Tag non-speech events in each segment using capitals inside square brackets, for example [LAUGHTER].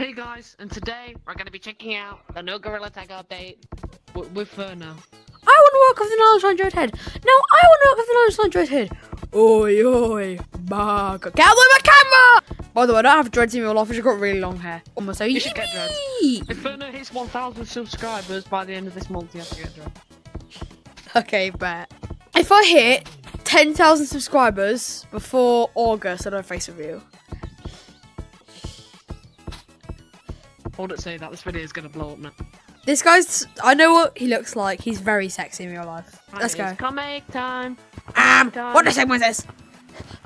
Hey guys, and today we're gonna be checking out the new Gorilla Tag update with, Ferno. I want to work with the knowledge on Dread Head. No, I want to work with the knowledge on Dread Head. Oi, oi, baka. Get out of my camera! By the way, I don't have dreads in real life. I just got really long hair. Almost so You should get dreads. If Ferno hits 1,000 subscribers by the end of this month, you have to get dread. Okay, bet. If I hit 10,000 subscribers before August, I don't face review. Hold it, say that this video is gonna blow up now. This guy's. I know what he looks like. He's very sexy in real life. Let's go. Comic time. Um, what the segment is this?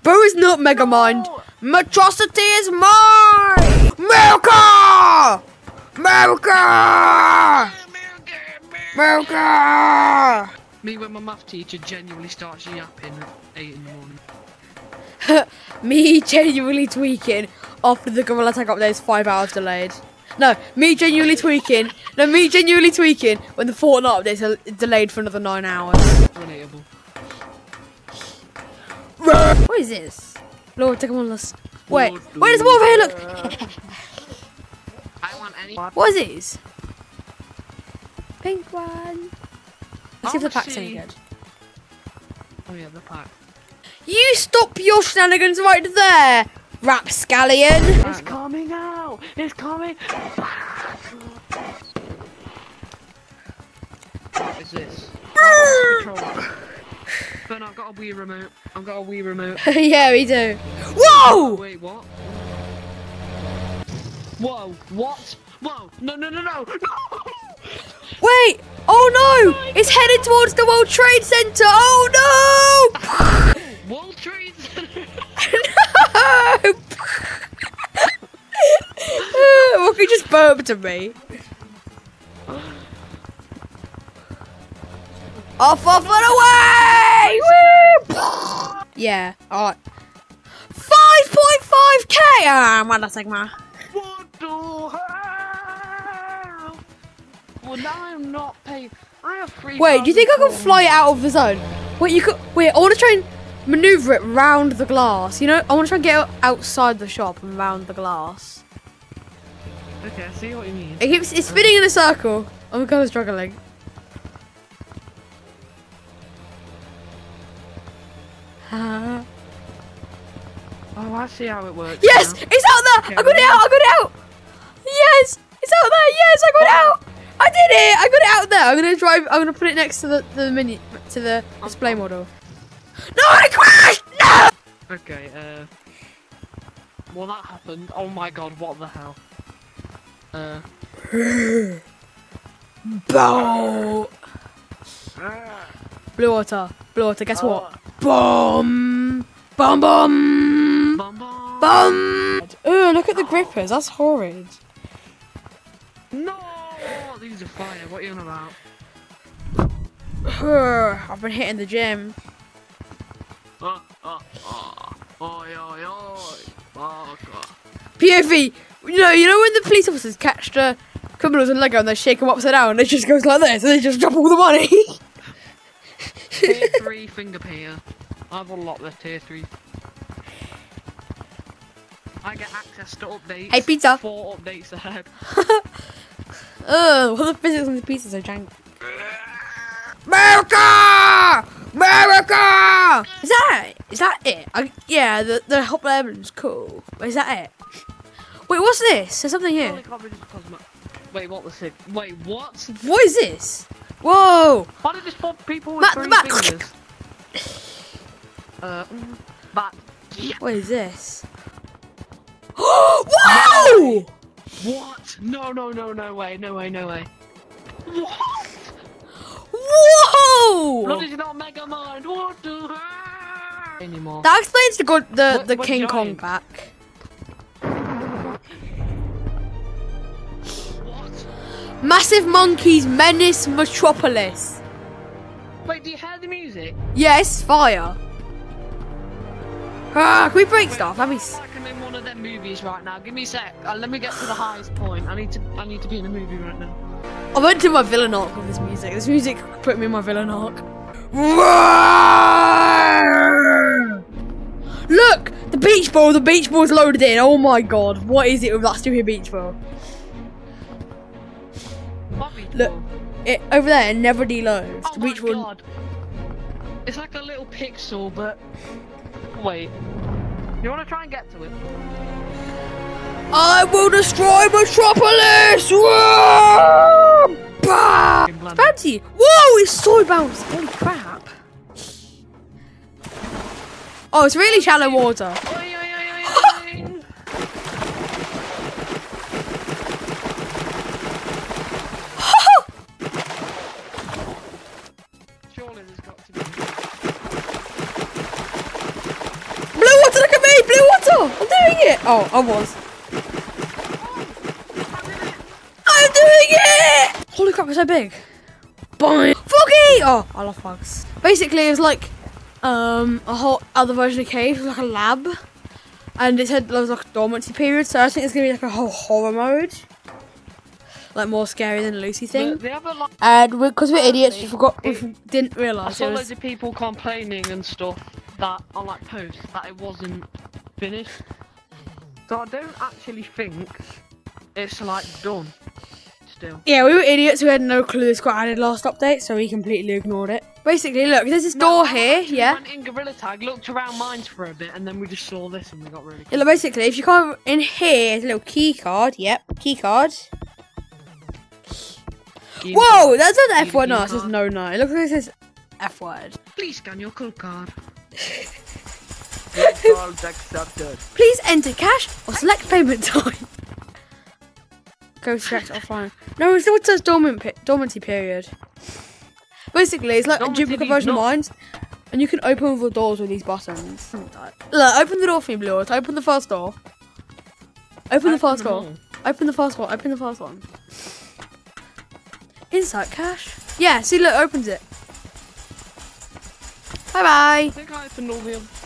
Boo is not Megamind. Metrocity is mine! Milka! Milka! Milka! Me when my math teacher genuinely starts yapping at 8 in the morning. [LAUGHS] me genuinely tweaking after the Gorilla Tag update is five hours delayed. No, me genuinely tweaking. No, me genuinely tweaking when the Fortnite update is delayed for another nine hours. Relatable. What is this? Lord, take on us. Wait, wait, there's more over here, look! I want any. What is these? Pink one. Let's see if the pack's any see. good. Oh yeah, the pack. You stop your shenanigans right there, rapscallion! It's coming out! It's coming! What is this? Controller. [LAUGHS] But I've got a Wii remote. I've got a Wii remote. [LAUGHS] yeah, we do. Oh, Whoa! wait, what? Whoa, what? Whoa, no, no, no, no, no! Wait! Oh no! It's headed towards the World Trade Center! Oh no! [LAUGHS] World Trade Center! no! What could just to me? Off, off, and away! Woo! Yeah, alright. 5.5k! Ah, man, that's like my. What the hell? Well, now I'm not paying. I have free. Wait, do you think I can fly it out of the zone? Wait, you could. Wait, I want to try and maneuver it round the glass. You know, I want to try and get outside the shop and round the glass. Okay, I see what you mean. It keeps it's spinning in a circle. oh I'm kind of struggling. [LAUGHS] Oh, I see how it works. yes, now. it's out there. Okay, I got it out. I got it out. Yes, it's out there. Yes, I got it out. I did it. I got it out there. I'm gonna drive. I'm gonna put it next to the the mini to the display model. No, I crashed. No. Okay, uh. Well, that happened. Oh my god, what the hell? Uh. Boat. Blue water. Blue water. Guess what? Bomb. Bomb. Bomb. Bum. Bomb. Oh, look at the grippers. That's horrid. No! These are fire. What are you on about? [SIGHS] I've been hitting the gym. Uh, uh, uh. Oi, oi, oi. Fucker. POV. You know, you know when the police officers catch the criminals in Lego and they shake them upside down and it just goes like this and they just drop all the money. Tier [LAUGHS] 3 finger painter. I've unlocked the tier 3. I get access to updates. Hey, pizza. Four updates ahead. Ugh, [LAUGHS] what oh, the physics on the pieces are jank. America! America! Is that it? Is that it? I, yeah, the the hot lemon is cool. But is that it? Wait, what's this? There's something here. Only coverage is Cosmo. Wait, what was it? Wait, what? What is this? Whoa! Why did this pop people with Matt, three Matt. fingers? uh, mm, but yeah. What is this? [GASPS] Whoa! What? No, no, no, no way, no way, no way. What? Whoa! Blood is not Mega Mind. What the? Anymore. That explains the the What- the what King Kong back. Massive monkeys menace metropolis. Wait, do you hear the music? Yes, fire. Ah, can we break stuff? Let me. Like I'm in one of them movies right now. Give me a sec. Uh, let me get to the highest point. I need to. I need to be in a movie right now. I went to my villain arc with this music. This music put me in my villain arc. Look, The beach ball, the beach ball's loaded in. Oh my god, what is it with that stupid beach ball? Look. It over there it never deloads. Oh my ball. god. It's like a little pixel, but wait. You want to try and get to it? I will destroy Metropolis! Whoa! Bah! Fucking blender. Fancy! Whoa, it's so bouncy. Holy crap. Oh, it's really shallow water. It! Oh, I was. I'm doing it! Holy crap, it's so big. Boing! Foggy! Oh, I love bugs. Basically, it was like um, a whole other version of cave, it like a lab. And it said there was like a dormancy period, so I think it's gonna be like a whole horror mode. Like more scary than Lucy thing. the other And because we're, idiots, we forgot, we It- didn't realise. I realise saw it loads of people complaining and stuff that on like posts that it wasn't finished. So I don't actually think it's like done still. Yeah, we were idiots. We had no clue this got added last update, so we completely ignored it. Basically, look, there's this No, door here, yeah. Went in Gorilla Tag, looked around mines for a bit, and then we just saw this and we got really. Yeah, look, basically, if you come in here, there's a little key card. Yep, key card. Whoa, card. that's not the F word. No, it says no, no. It looks like it says F word. Please scan your code card. [LAUGHS] accepted. [LAUGHS] Please enter cash or select payment type. Go select offline. No, it still says dormant pe- dormancy period. Basically, it's like Dormancy a duplicate version of not- mines, and you can open all the doors with these buttons. Look, open the door for me, Blue. Ops. Open the first door. Open the first door. Open the first one. Open the first one. Insert cash. Yeah, see, look, opens it. Bye bye. I think I opened all the oth-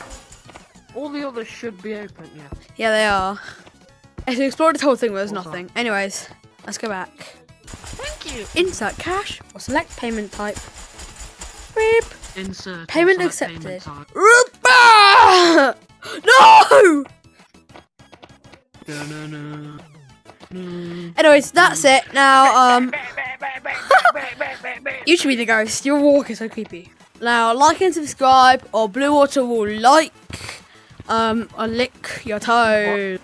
all the others should be open. Yeah. Yeah, they are. If you explored this whole thing, but there's What's nothing. Anyways, let's go back. Thank you. Insert cash or select payment type. Beep. Insert. Payment accepted. payment! No, no, no. No. Anyways, that's it. Now, um, [LAUGHS] you should be the ghost. Your walk is so creepy. Now, like and subscribe, or Blue Water will like, um, or lick your toes.